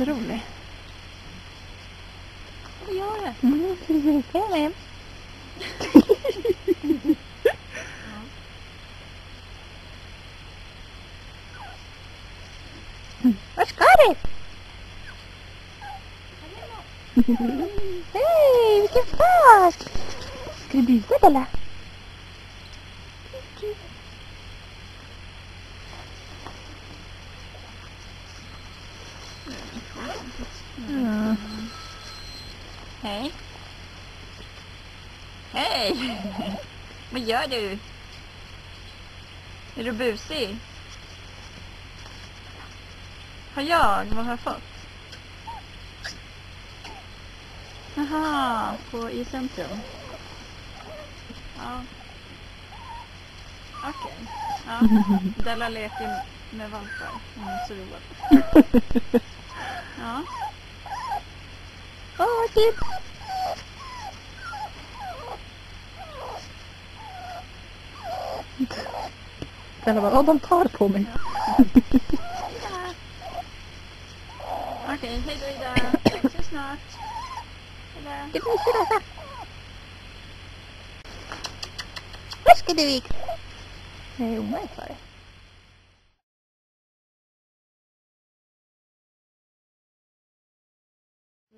jätterolig. Vad gör det? Mm, precis. Igen. Mm, Var ska du? Hej, vilken fart! Ska du byta Bella? Mm. Hej. Hej! Vad gör du? Är du busig? Har jag? Vad har jag fått? Jaha, på i centrum. Ja. Okej. Ja. Della leker med valpar. Mm, så roligt. Ja. Oh, tip. Eller vad? Ja, op tar på mig. Ja. Okej, okay, hej då Ida. Vi ses snart. Eller? Det blir så där.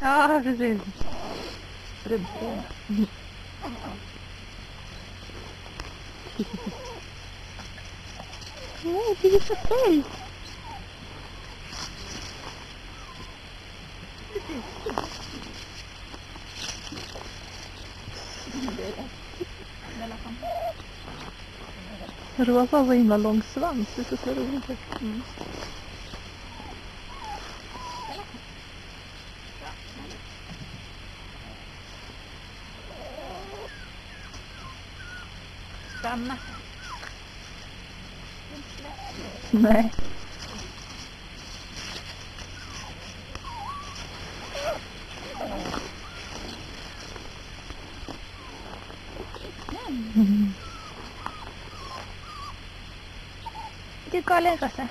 Ja, precis. Rubbig. Nej, det är så fel. Rosa har så himla lång svans. Det är så roligt. Mm. mamma. Nej. Du, kolla här Gosse.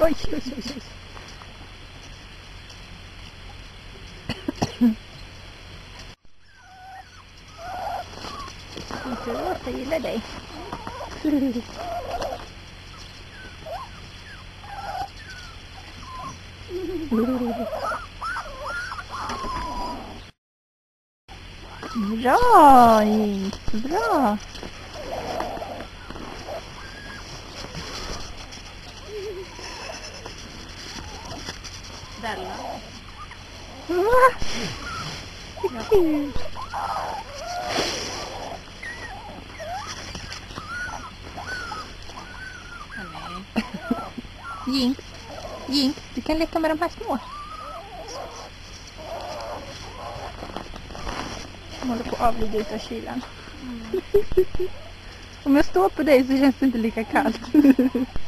Oj, oj, oj, oj. Kıyılı değil. Bra Jens, bra! Bella. Vad kul! Jinx. Jinx, du kan leka med de här små. De håller på att avlida utav kylan. Om jag står på dig så känns det inte lika kallt.